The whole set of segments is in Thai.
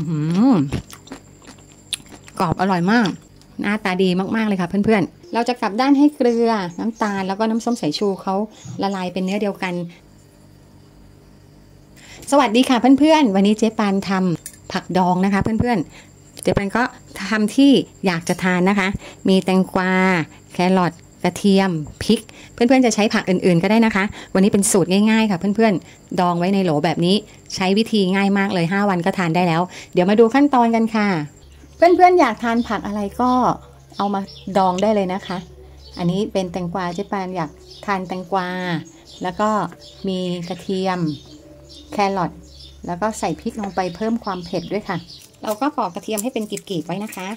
อืมกรอบอร่อยมาก หน้าตาดีมากๆเลยค่ะเพื่อนๆ เราจะกลับด้านให้เกลือน้ำตาลแล้วก็น้ำส้มสายชูเขาละลายเป็นเนื้อเดียวกัน สวัสดีค่ะเพื่อนๆ วันนี้เจ๊ปานทำผักดองนะคะ เพื่อนๆ เจ๊ปานก็ทำที่อยากจะทานนะคะ มีแตงกวา แครอท กระเทียมพริก เพื่อนๆจะใช้ผักอื่นๆก็ได้นะคะ วันนี้เป็นสูตรง่ายๆค่ะ เพื่อนๆ ดองไว้ในโหลแบบนี้ ใช้วิธีง่ายมากเลย 5 วันก็ทานได้แล้ว เดี๋ยวมาดูขั้นตอนกันค่ะ เพื่อนๆอยากทานผักอะไรก็เอามาดองได้เลยนะคะ อันนี้เป็นแตงกวาเจ๊ปานอยากทานแตงกวา แล้วก็มีกระเทียมแครอทแล้วก็ใส่พริกลงไปเพิ่มความเผ็ดด้วยค่ะ เราก็ปอกกระเทียมให้เป็นกลีบๆไว้นะคะ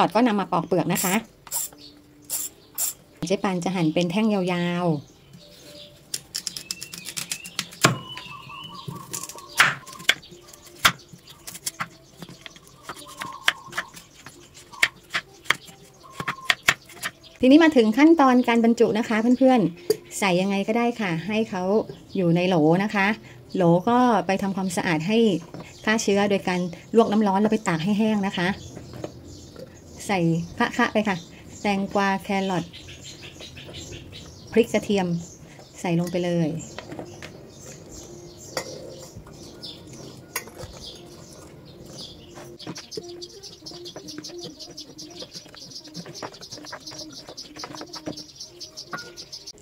รอทก็นำมาปอกเปลือกนะคะเจ๊ปานจะหั่นเป็นแท่งยาวๆทีนี้มาถึงขั้นตอนการบรรจุนะคะเพื่อนๆ ใส่ยังไงก็ได้ค่ะ ให้เขาอยู่ในโหลนะคะ โหลก็ไปทำความสะอาดให้ฆ่าเชื้อโดยการลวกน้ำร้อนแล้วไปตากให้แห้งนะคะ ใส่พระคะไปค่ะ แตงกวาแครอทพริกกระเทียมใส่ลงไปเลย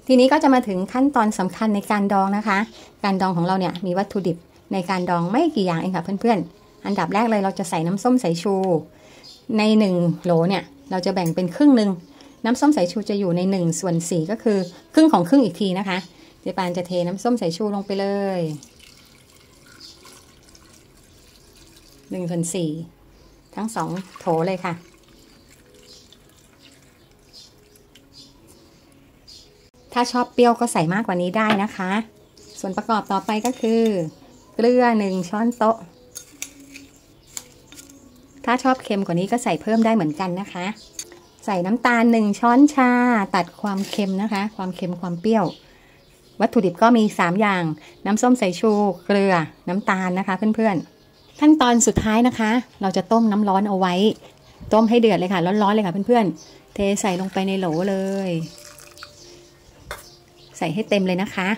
ทีนี้ก็จะมาถึงขั้นตอนสำคัญในการดองนะคะ การดองของเราเนี่ยมีวัตถุดิบในการดองไม่กี่อย่างเองค่ะเพื่อนๆ อันดับแรกเลยเราจะใส่น้ำส้มสายชู ในหนึ่งโหลเนี่ย เราจะแบ่งเป็นครึ่งหนึ่งน้ำส้มสายชูจะอยู่ใน 1 ส่วน 4 ก็คือครึ่งของครึ่งอีกทีนะคะ เจปานจะเทน้ำส้มสายชูลงไปเลย1ส่วน4ทั้งสองโถเลยค่ะ ถ้าชอบเปรี้ยวก็ใส่มากกว่านี้ได้นะคะ ส่วนประกอบต่อไปก็คือ เกลือ 1 ช้อนโต๊ะ ถ้าชอบเค็มกว่านี้ก็ใส่เพิ่มได้เหมือนกันนะคะ ใส่น้ำตาล1ช้อนชาตัดความเค็มนะคะ ความเค็มความเปรี้ยว วัตถุดิบก็มี 3 อย่าง น้ำส้มสายชู เกลือ น้ำตาลนะคะ เพื่อนๆ ขั้นตอนสุดท้ายนะคะ เราจะต้มน้ำร้อนเอาไว้ ต้มให้เดือดเลยค่ะ ร้อนๆเลยค่ะเพื่อนๆ เทใส่ลงไปในโหลเลย ใส่ให้เต็มเลยนะคะ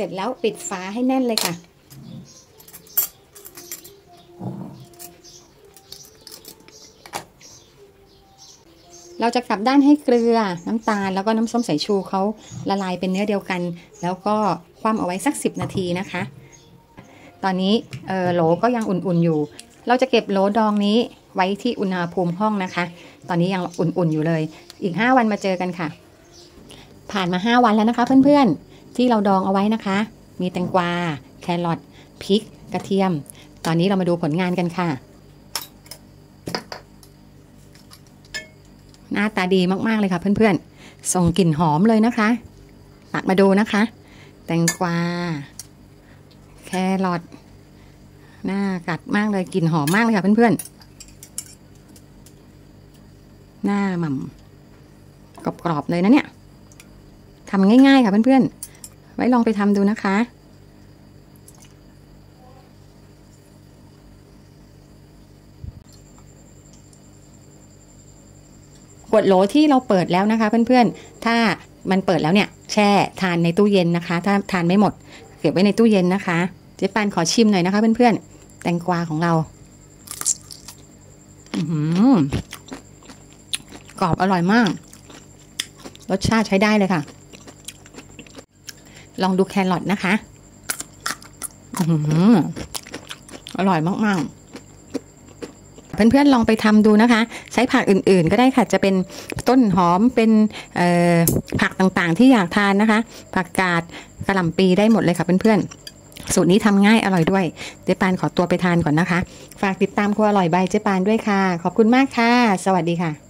ร็จแล้วปิดฝาให้แน่นเลยค่ะ เราจะกลับด้านให้เกลือน้ำตาลแล้วก็น้ำส้มสายชูเขาละลายเป็นเนื้อเดียวกัน แล้วก็คว่ำเอาไว้สัก 10 นาทีนะคะ ตอนนี้โหลก็ยังอุ่นๆอยู่ เราจะเก็บโหลดองนี้ไว้ที่อุณหภูมิห้องนะคะ ตอนนี้ยังอุ่นๆอยู่เลย อีก 5 วันมาเจอกันค่ะ ผ่านมา 5 วันแล้วนะคะเพื่อนๆ ที่เราดองเอาไว้นะคะ มีแตงกวา แครอทพริก กระเทียม ตอนนี้เรามาดูผลงานกันค่ะ หน้าตาดีมาก ๆ เลยค่ะเพื่อนๆ ส่งกลิ่นหอมเลยนะคะตักมาดูนะคะ แตงกวา แครอทหน้ากัดมากเลยกลิ่นหอมมากเลยค่ะเพื่อนๆ หน้าหม่ำกรอบๆเลยนะเนี่ยทำง่ายๆค่ะเพื่อนๆ ว้ลองไปทำดูนะคะ ขวดโหลที่เราเปิดแล้วนะคะ เพื่อนๆ ถ้ามันเปิดแล้วเนี่ย แช่ทานในตู้เย็นนะคะ ถ้าทานไม่หมด เก็บไว้ในตู้เย็นนะคะเจ๊ปานขอชิมหน่อยนะคะเพื่อนๆ แตงกวาของเราอืกรอบอร่อยมาก รสชาติใช้ได้เลยค่ะ ลองดูแครอทนะคะอือร่อยมากๆเพื่อนๆลองไปทำดูนะคะ ใช้ผักอื่นๆ ก็ได้ค่ะจะเป็นต้นหอมเป็นผักต่างๆ ที่อยากทานนะคะ ผักกาดกระหล่ำปีได้หมดเลยค่ะเพื่อนๆสูตรนี้ทำง่ายอร่อยด้วย เจ๊ปานขอตัวไปทานก่อนนะคะ ฝากติดตามครัวอร่อยใบเจ๊ปานด้วยค่ะ ขอบคุณมากค่ะ สวัสดีค่ะ